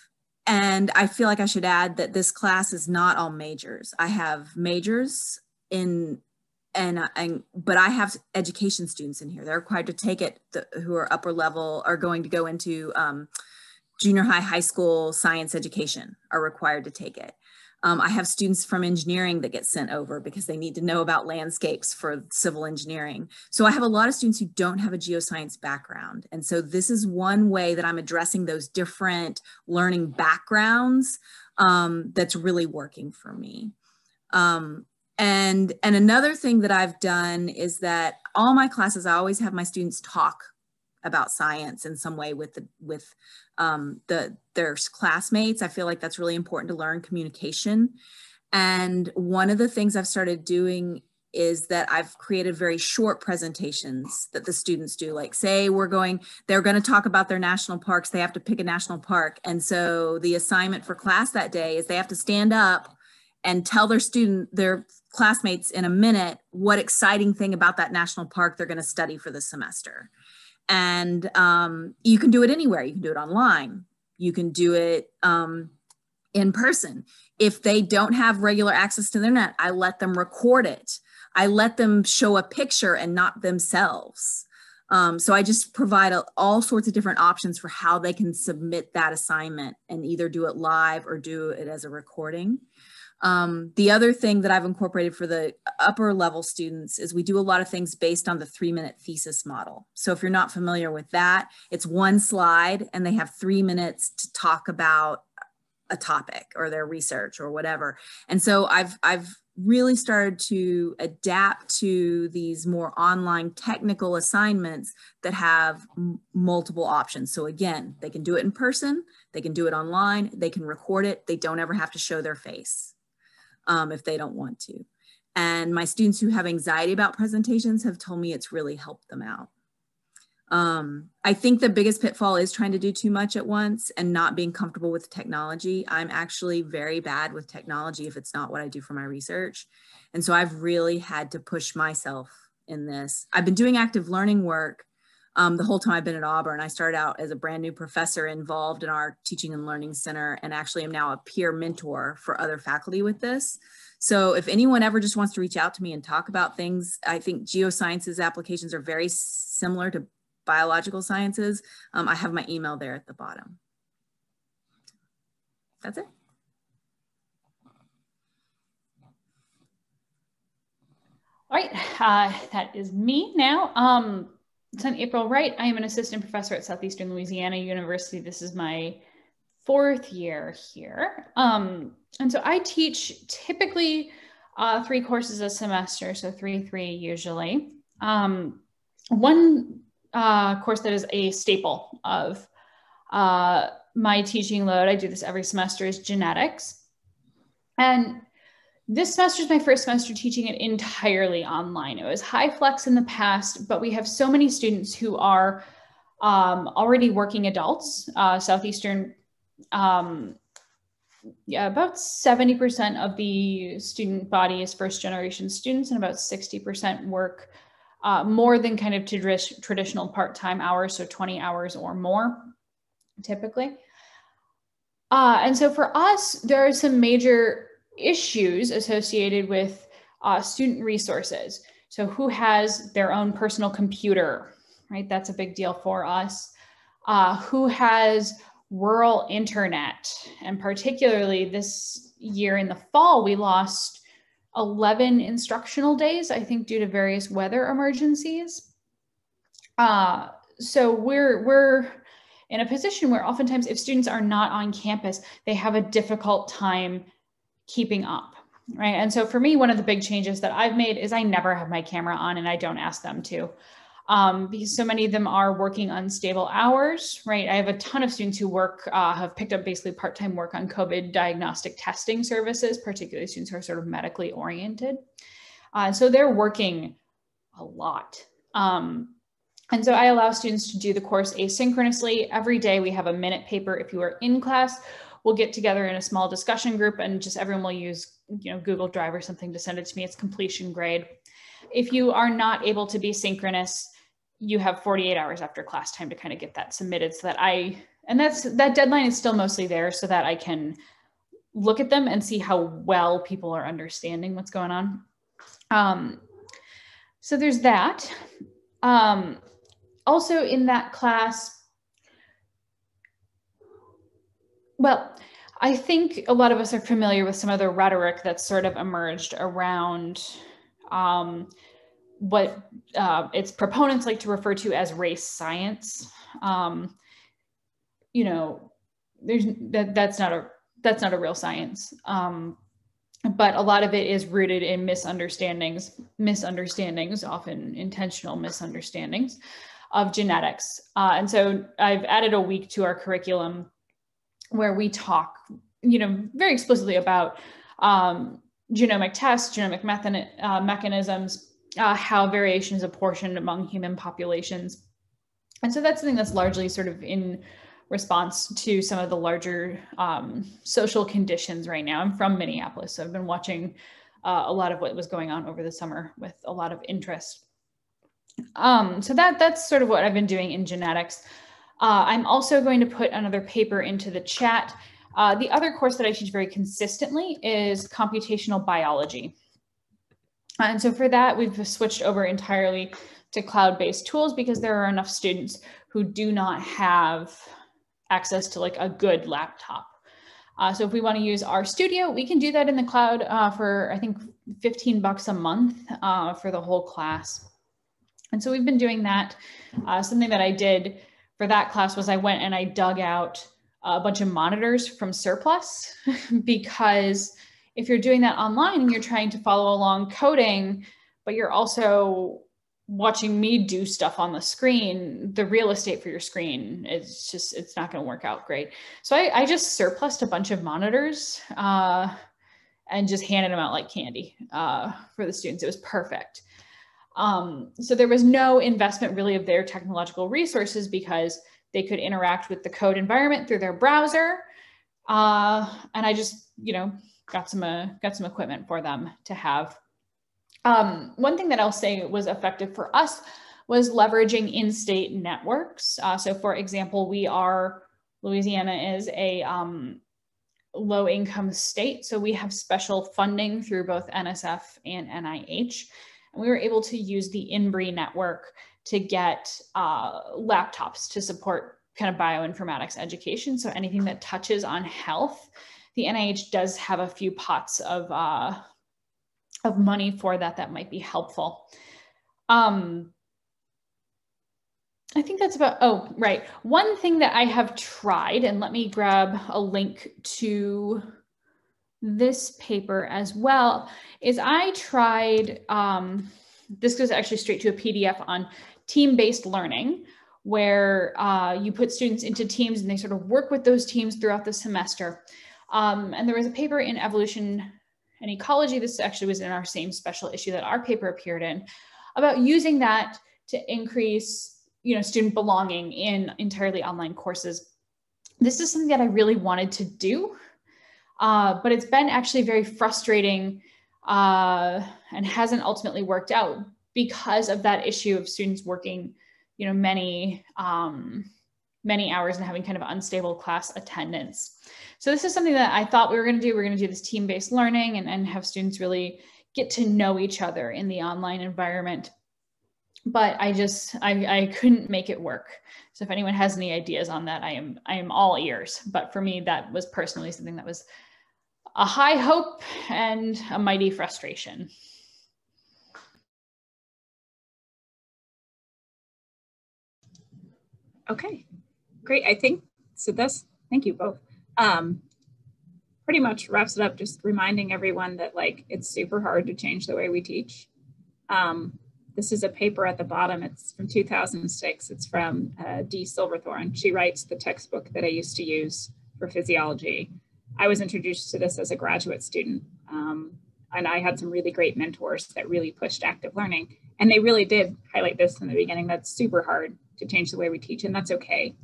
And I feel like I should add that this class is not all majors. I have majors in and, and but I have education students in here. They're required to take it the, who are upper level are going to go into um, junior high, high school science education are required to take it. Um, I have students from engineering that get sent over because they need to know about landscapes for civil engineering. So I have a lot of students who don't have a geoscience background. And so this is one way that I'm addressing those different learning backgrounds um, that's really working for me. Um, and, and another thing that I've done is that all my classes, I always have my students talk about science in some way with the with um, the their classmates. I feel like that's really important to learn communication. And one of the things I've started doing is that I've created very short presentations that the students do. Like say we're going, they're going to talk about their national parks. They have to pick a national park. And so the assignment for class that day is they have to stand up and tell their student, their classmates in a minute, what exciting thing about that national park they're going to study for the semester and um, you can do it anywhere. You can do it online. You can do it um, in person. If they don't have regular access to the internet i let them record it. I let them show a picture and not themselves. Um, so i just provide a, all sorts of different options for how they can submit that assignment and either do it live or do it as a recording um, the other thing that I've incorporated for the upper level students is we do a lot of things based on the three minute thesis model. So if you're not familiar with that, it's one slide and they have three minutes to talk about a topic or their research or whatever. And so I've, I've really started to adapt to these more online technical assignments that have multiple options. So again, they can do it in person, they can do it online, they can record it, they don't ever have to show their face um, if they don't want to. And my students who have anxiety about presentations have told me it's really helped them out. Um, I think the biggest pitfall is trying to do too much at once and not being comfortable with technology. I'm actually very bad with technology if it's not what I do for my research. And so I've really had to push myself in this. I've been doing active learning work um, the whole time I've been at Auburn. I started out as a brand new professor involved in our teaching and learning center and actually am now a peer mentor for other faculty with this. So if anyone ever just wants to reach out to me and talk about things, I think geosciences applications are very similar to biological sciences. Um, I have my email there at the bottom. That's it. All right, uh, that is me now. Um, so I'm April Wright. I am an assistant professor at Southeastern Louisiana University. This is my fourth year here. Um, and so I teach typically uh, three courses a semester, so three, three usually. Um, one uh, course that is a staple of uh, my teaching load, I do this every semester, is genetics. And this semester is my first semester teaching it entirely online. It was high flex in the past, but we have so many students who are um, already working adults. Uh, Southeastern, um, yeah, about 70% of the student body is first generation students and about 60% work uh, more than kind of traditional part-time hours, so 20 hours or more typically. Uh, and so for us, there are some major issues associated with uh, student resources. So who has their own personal computer, right? That's a big deal for us. Uh, who has rural internet? And particularly this year in the fall, we lost 11 instructional days, I think due to various weather emergencies. Uh, so we're, we're in a position where oftentimes if students are not on campus, they have a difficult time keeping up right? And so for me one of the big changes that i've made is i never have my camera on and i don't ask them to um, because so many of them are working unstable hours right? I have a ton of students who work uh, have picked up basically part-time work on covid diagnostic testing services particularly students who are sort of medically oriented. Uh, so they're working a lot um, and so I allow students to do the course asynchronously. Every day we have a minute paper. If you are in class we'll get together in a small discussion group and just everyone will use you know google drive or something to send it to me. It's completion grade. If you are not able to be synchronous you have 48 hours after class time to kind of get that submitted so that i and that's that deadline is still mostly there so that i can look at them and see how well people are understanding what's going on. Um, so there's that. Um, also in that class Well, I think a lot of us are familiar with some of the rhetoric that's sort of emerged around um, what uh, its proponents like to refer to as race science. Um, you know, there's that that's not a that's not a real science. Um, but a lot of it is rooted in misunderstandings, misunderstandings, often intentional misunderstandings of genetics. Uh, and so I've added a week to our curriculum where we talk, you know, very explicitly about um, genomic tests, genomic method, uh, mechanisms, uh, how variation is apportioned among human populations. And so that's something that's largely sort of in response to some of the larger um, social conditions right now. I'm from Minneapolis, so I've been watching uh, a lot of what was going on over the summer with a lot of interest. Um, so that that's sort of what I've been doing in genetics. Uh, I'm also going to put another paper into the chat. Uh, the other course that I teach very consistently is computational biology. And so for that, we've switched over entirely to cloud-based tools because there are enough students who do not have access to like a good laptop. Uh, so if we want to use RStudio, we can do that in the cloud uh, for I think 15 bucks a month uh, for the whole class. And so we've been doing that. Uh, something that I did for that class was I went and I dug out a bunch of monitors from surplus because if you're doing that online and you're trying to follow along coding, but you're also watching me do stuff on the screen, the real estate for your screen is just, it's not going to work out great. So I, I just surplused a bunch of monitors uh, and just handed them out like candy uh, for the students. It was perfect. Um, so there was no investment really of their technological resources because they could interact with the code environment through their browser. Uh, and I just, you know, got some uh, got some equipment for them to have. Um, one thing that I'll say was effective for us was leveraging in-state networks. Uh, so for example, we are, Louisiana is a um, low income state. So we have special funding through both NSF and NIH. And we were able to use the INBRE network to get uh, laptops to support kind of bioinformatics education. So anything that touches on health, the NIH does have a few pots of, uh, of money for that that might be helpful. Um, I think that's about, oh, right. One thing that I have tried, and let me grab a link to this paper as well is I tried, um, this goes actually straight to a PDF on team-based learning, where uh, you put students into teams and they sort of work with those teams throughout the semester. Um, and there was a paper in Evolution and ecology. This actually was in our same special issue that our paper appeared in about using that to increase, you know, student belonging in entirely online courses. This is something that I really wanted to do, uh, but it's been actually very frustrating uh, and hasn't ultimately worked out because of that issue of students working, you know, many um, many hours and having kind of unstable class attendance. So this is something that I thought we were going to do. We are going to do this team-based learning and, and have students really get to know each other in the online environment. But I just I, I couldn't make it work. So if anyone has any ideas on that, I am I am all ears. But for me, that was personally something that was a high hope and a mighty frustration. Okay, great. I think so. This, thank you both. Um, pretty much wraps it up. Just reminding everyone that like it's super hard to change the way we teach. Um, this is a paper at the bottom. It's from 2006. It's from uh, Dee Silverthorn. She writes the textbook that I used to use for physiology. I was introduced to this as a graduate student. Um, and I had some really great mentors that really pushed active learning. And they really did highlight this in the beginning. That's super hard to change the way we teach, and that's okay.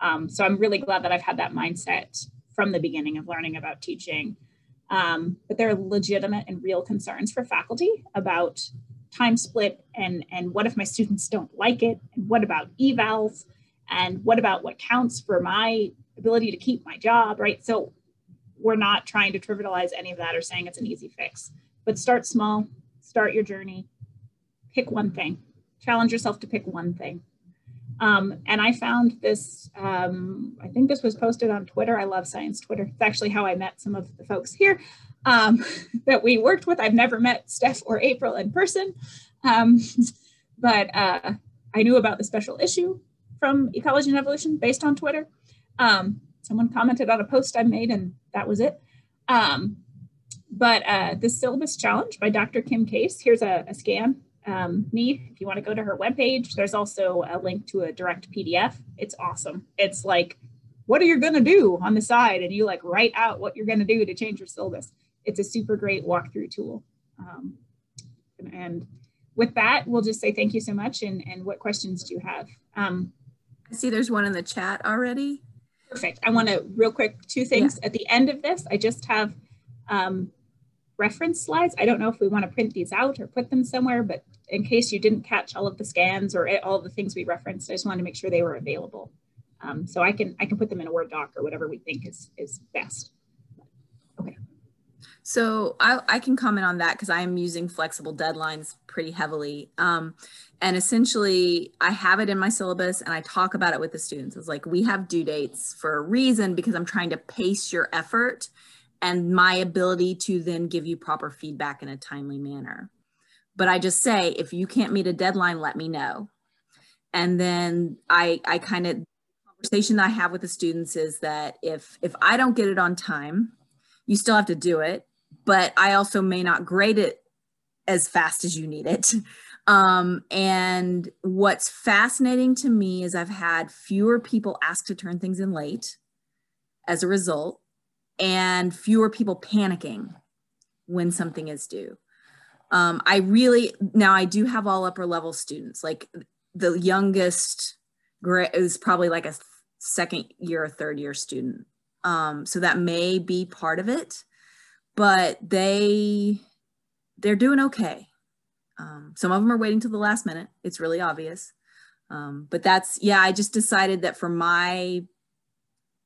Um, so I'm really glad that I've had that mindset from the beginning of learning about teaching. Um, but there are legitimate and real concerns for faculty about time split and, and what if my students don't like it? And what about evals? And what about what counts for my ability to keep my job, right? So we're not trying to trivialize any of that or saying it's an easy fix, but start small, start your journey, pick one thing, challenge yourself to pick one thing. Um, and I found this, um, I think this was posted on Twitter. I love science Twitter. It's actually how I met some of the folks here um, that we worked with. I've never met Steph or April in person, um, but uh, I knew about the special issue from Ecology and Evolution based on Twitter. Um, someone commented on a post I made and that was it. Um, but uh, the syllabus challenge by Dr. Kim Case, here's a, a scan um, me if you want to go to her webpage. There's also a link to a direct PDF. It's awesome. It's like, what are you going to do on the side? And you like write out what you're going to do to change your syllabus. It's a super great walkthrough tool. Um, and, and, with that, we'll just say thank you so much. And, and what questions do you have? Um, I see there's one in the chat already. Perfect. I want to real quick, two things. Yeah. At the end of this, I just have um, reference slides. I don't know if we want to print these out or put them somewhere, but in case you didn't catch all of the scans or all the things we referenced, I just wanted to make sure they were available. Um, so I can I can put them in a Word doc or whatever we think is is best. Okay. So I, I can comment on that because I am using flexible deadlines pretty heavily. Um, and essentially, I have it in my syllabus and I talk about it with the students. It's like we have due dates for a reason because I'm trying to pace your effort and my ability to then give you proper feedback in a timely manner. But I just say, if you can't meet a deadline, let me know. And then I, I kind of conversation that I have with the students is that if if I don't get it on time, you still have to do it, but I also may not grade it as fast as you need it. Um, and what's fascinating to me is I've had fewer people ask to turn things in late as a result and fewer people panicking when something is due. Um, I really, now I do have all upper level students, like the youngest is probably like a second year or third year student. Um, so that may be part of it, but they, they're doing okay. Um, some of them are waiting till the last minute. It's really obvious. Um, but that's, yeah, I just decided that for my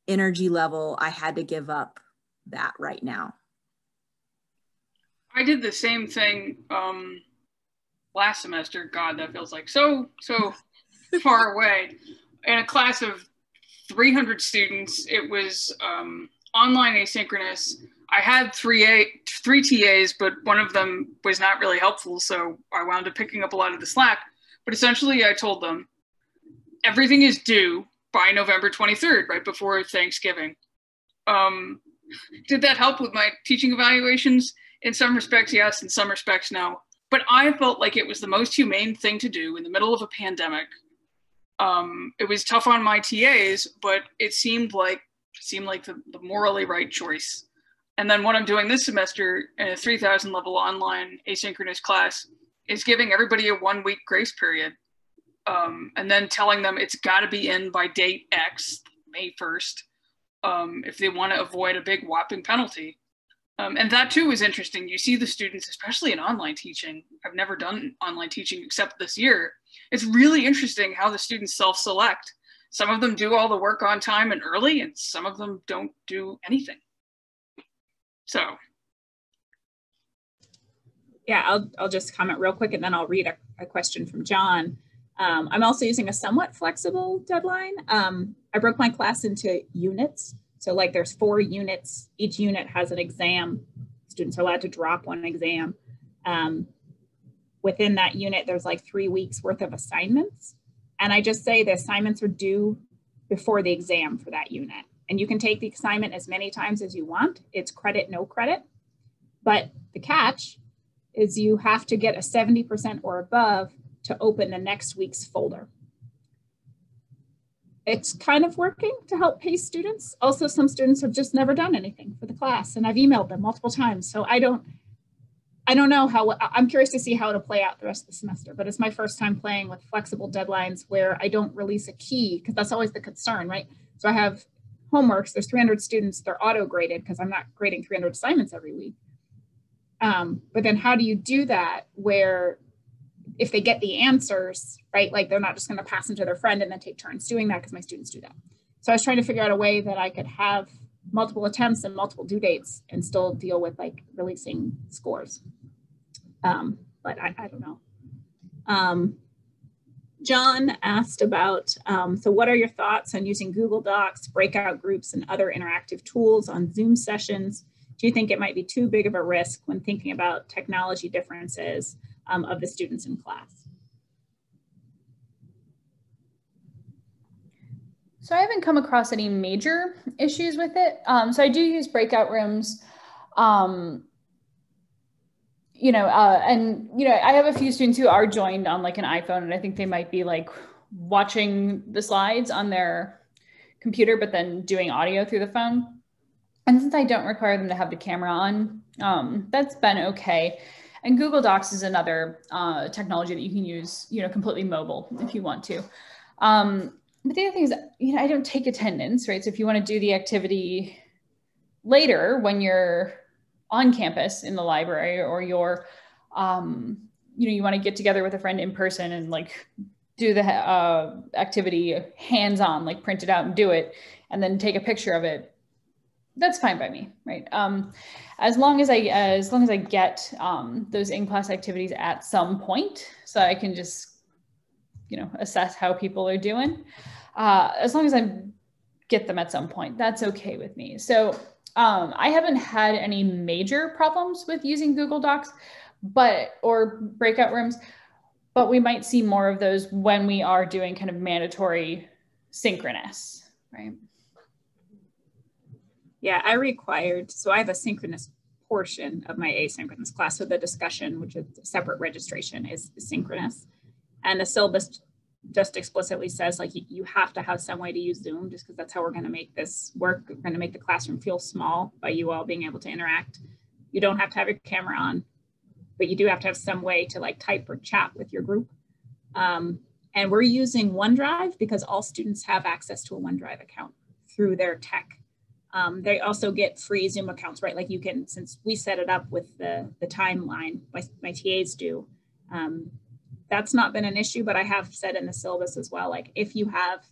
energy level, I had to give up that right now. I did the same thing um, last semester. God, that feels like so, so far away. In a class of 300 students, it was um, online asynchronous. I had three a three TAs, but one of them was not really helpful, so I wound up picking up a lot of the slack. But essentially, I told them everything is due by November 23rd, right before Thanksgiving. Um, did that help with my teaching evaluations? In some respects, yes. In some respects, no. But I felt like it was the most humane thing to do in the middle of a pandemic. Um, it was tough on my TAs, but it seemed like seemed like the, the morally right choice. And then what I'm doing this semester in a 3000 level online asynchronous class is giving everybody a one week grace period um, and then telling them it's got to be in by date X, May 1st, um, if they want to avoid a big whopping penalty. Um, and that too is interesting. You see the students, especially in online teaching. I've never done online teaching except this year. It's really interesting how the students self select. Some of them do all the work on time and early, and some of them don't do anything. So. Yeah, I'll, I'll just comment real quick and then I'll read a, a question from John. Um, I'm also using a somewhat flexible deadline. Um, I broke my class into units. So like there's four units, each unit has an exam. Students are allowed to drop one exam. Um, within that unit, there's like three weeks worth of assignments. And I just say the assignments are due before the exam for that unit. And you can take the assignment as many times as you want. It's credit, no credit. But the catch is you have to get a 70% or above to open the next week's folder. It's kind of working to help pace students. Also, some students have just never done anything for the class and I've emailed them multiple times. So I don't, I don't know how, I'm curious to see how it'll play out the rest of the semester, but it's my first time playing with flexible deadlines where I don't release a key because that's always the concern, right? So I have homeworks, there's 300 students, they're auto graded because I'm not grading 300 assignments every week. Um, but then how do you do that where if they get the answers, right, like they're not just going to pass them to their friend and then take turns doing that because my students do that. So I was trying to figure out a way that I could have multiple attempts and multiple due dates and still deal with like releasing scores. Um, but I, I, don't know. Um, John asked about, um, so what are your thoughts on using Google Docs, breakout groups, and other interactive tools on Zoom sessions? Do you think it might be too big of a risk when thinking about technology differences um, of the students in class. So I haven't come across any major issues with it. Um, so I do use breakout rooms. Um, you know, uh, and you know, I have a few students who are joined on like an iPhone, and I think they might be like watching the slides on their computer, but then doing audio through the phone. And since I don't require them to have the camera on, um, that's been okay. And Google Docs is another uh, technology that you can use, you know, completely mobile if you want to. Um, but the other thing is, you know, I don't take attendance, right? So if you want to do the activity later when you're on campus in the library or you're, um, you know, you want to get together with a friend in person and like do the uh, activity hands on, like print it out and do it, and then take a picture of it that's fine by me, right? Um, as long as I as long as I get um, those in class activities at some point, so I can just you know assess how people are doing. Uh, as long as I get them at some point, that's okay with me. So um, I haven't had any major problems with using Google Docs, but or breakout rooms, but we might see more of those when we are doing kind of mandatory synchronous, right? Yeah, I required, so I have a synchronous portion of my asynchronous class. So the discussion, which is separate registration, is synchronous. And the syllabus just explicitly says like you have to have some way to use Zoom just because that's how we're going to make this work. We're going to make the classroom feel small by you all being able to interact. You don't have to have your camera on, but you do have to have some way to like type or chat with your group. Um, and we're using OneDrive because all students have access to a OneDrive account through their tech um, they also get free Zoom accounts, right? Like you can, since we set it up with the, the timeline, my, my TAs do, um, that's not been an issue, but I have said in the syllabus as well, like if you have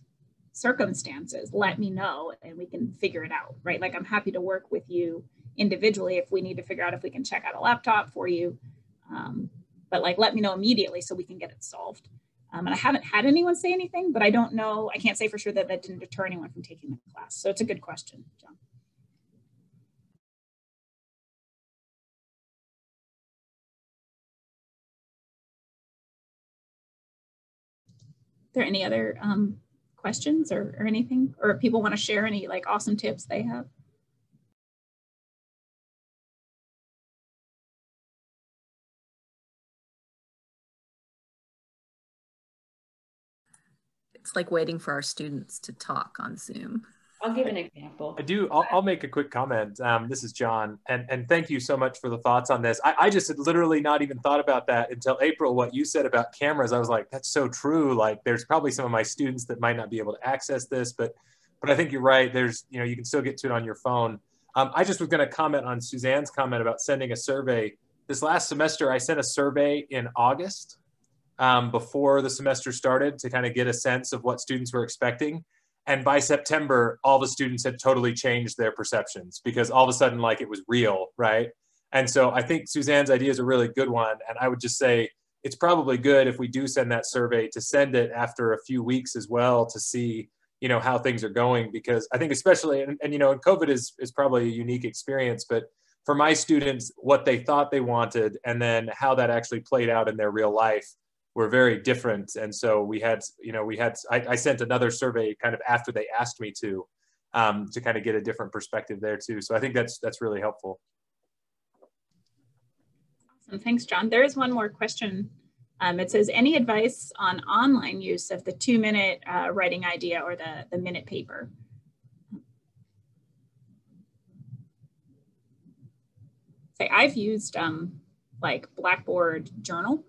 circumstances, let me know and we can figure it out, right? Like I'm happy to work with you individually if we need to figure out if we can check out a laptop for you. Um, but like let me know immediately so we can get it solved. Um, and I haven't had anyone say anything, but I don't know, I can't say for sure that that didn't deter anyone from taking the class. So it's a good question, John. There any other um, questions or, or anything? Or if people want to share any like awesome tips they have? It's like waiting for our students to talk on Zoom. I'll give an example. I do. I'll, I'll make a quick comment. Um, this is John, and and thank you so much for the thoughts on this. I, I just had literally not even thought about that until April. What you said about cameras, I was like, that's so true. Like, there's probably some of my students that might not be able to access this, but but I think you're right. There's you know you can still get to it on your phone. Um, I just was going to comment on Suzanne's comment about sending a survey. This last semester, I sent a survey in August um, before the semester started to kind of get a sense of what students were expecting and by september all the students had totally changed their perceptions because all of a sudden like it was real right? And so i think suzanne's idea is a really good one. And i would just say it's probably good if we do send that survey to send it after a few weeks as well to see you know how things are going because i think especially and, and you know and covid is is probably a unique experience but for my students what they thought they wanted and then how that actually played out in their real life were very different. And so we had, you know, we had, I, I sent another survey kind of after they asked me to, um, to kind of get a different perspective there too. So I think that's, that's really helpful. Awesome, thanks, John. There is one more question. Um, it says, any advice on online use of the two minute uh, writing idea or the, the minute paper? Say, I've used um, like Blackboard Journal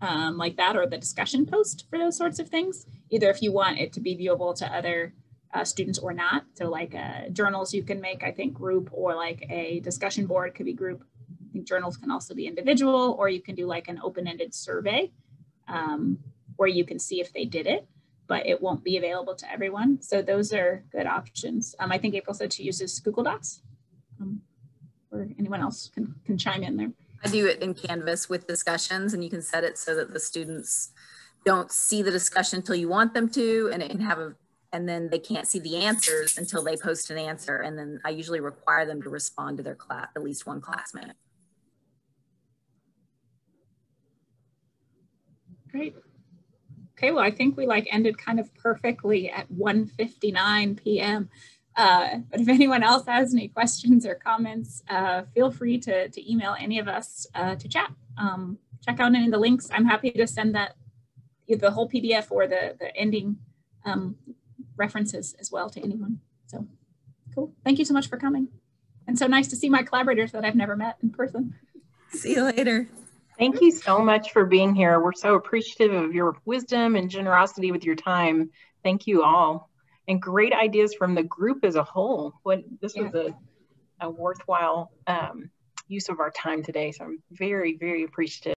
um, like that or the discussion post for those sorts of things. Either if you want it to be viewable to other uh, students or not. So like uh, journals you can make, I think group or like a discussion board could be group. I think journals can also be individual or you can do like an open-ended survey um, where you can see if they did it, but it won't be available to everyone. So those are good options. Um, I think April said she uses Google Docs um, or anyone else can, can chime in there. I do it in Canvas with discussions and you can set it so that the students don't see the discussion until you want them to and it can have a and then they can't see the answers until they post an answer and then I usually require them to respond to their class at least one classmate. Great. Okay, well, I think we like ended kind of perfectly at 1.59 p.m. Uh, but if anyone else has any questions or comments, uh, feel free to, to email any of us uh, to chat. Um, check out any of the links. I'm happy to send that the whole PDF or the, the ending um, references as well to anyone. So cool. Thank you so much for coming. And so nice to see my collaborators that I've never met in person. See you later. Thank you so much for being here. We're so appreciative of your wisdom and generosity with your time. Thank you all and great ideas from the group as a whole. What this yeah. was a, a worthwhile um, use of our time today. So I'm very, very appreciative.